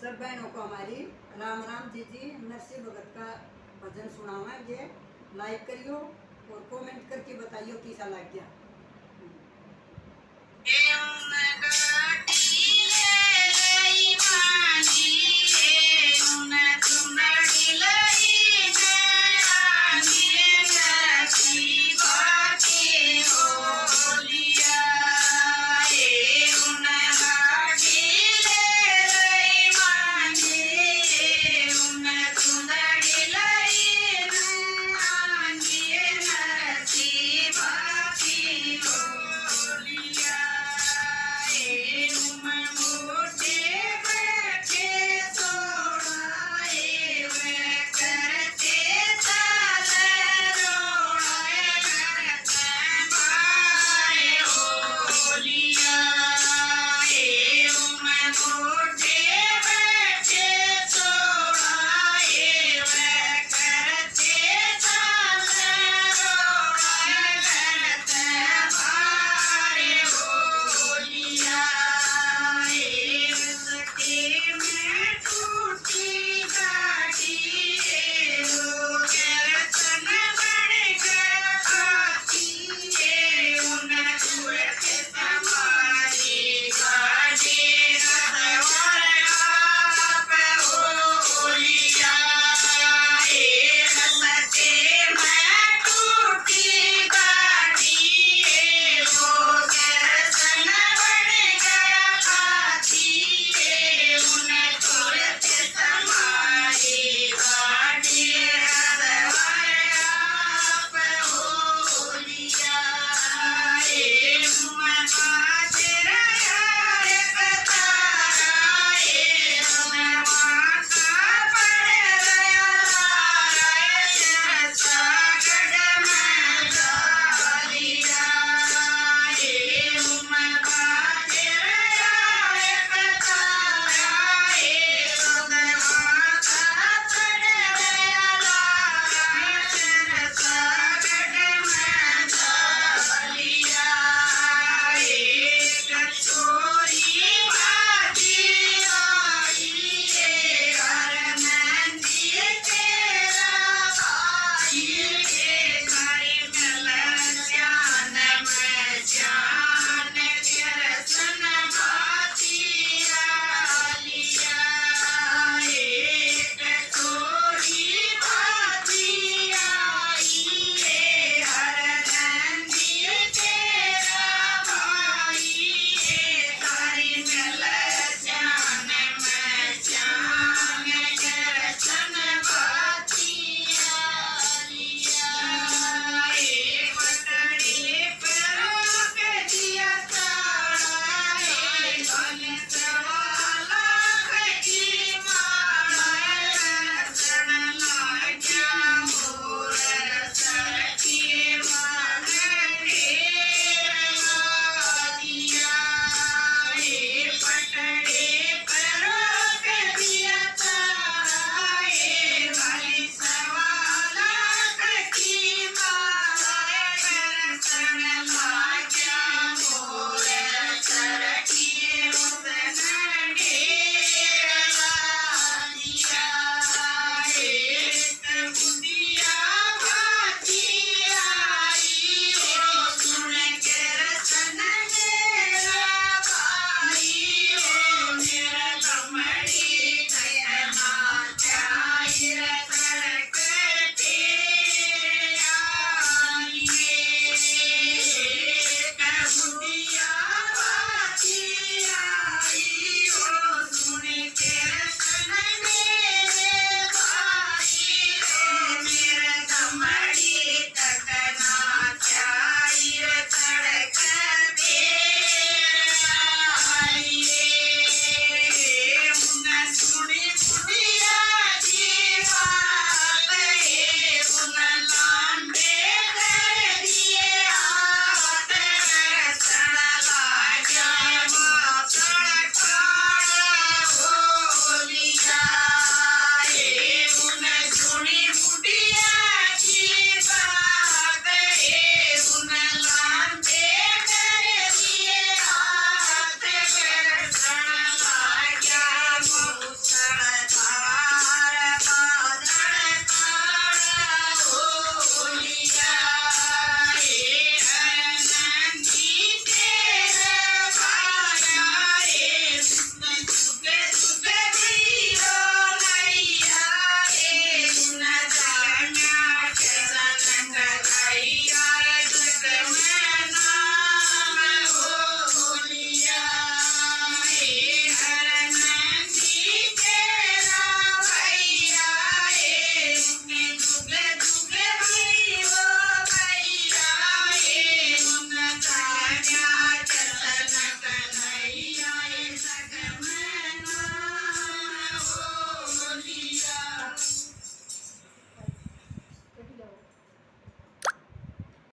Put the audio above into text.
सब बहनों को हमारी राम राम जी जी नरसिंह भगत का भजन सुनावाएँगे लाइक करियो और कमेंट करके बताइयो कैसा लग गया